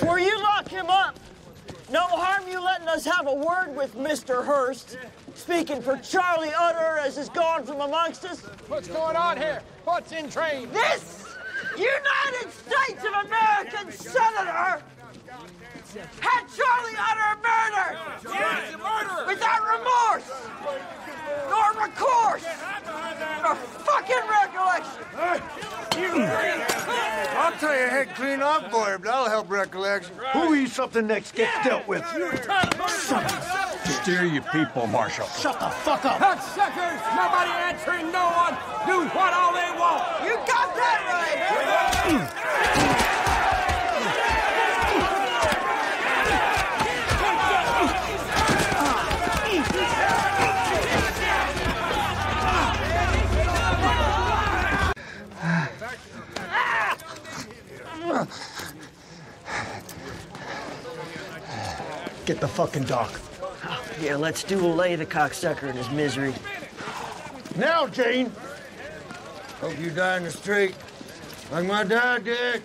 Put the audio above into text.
Before you lock him up, no harm you letting us have a word with Mr. Hearst. Speaking for Charlie Utter as is gone from amongst us. What's going on here? What's in train? This United States of American senator had Charlie Utter murdered Yes, murder! without remorse, nor recourse, nor fucking recollection. I'll tell your head clean off for But That'll help recollection. Who eats something next gets dealt with? Steer your people, Marshal. Shut the fuck up. Cocksuckers! Nobody answering no one! Do what all they want! You got that right. Get the fucking doc. Yeah, let's duel lay the cocksucker in his misery. Now, Jane. Hope you die in the street. Like my dad did.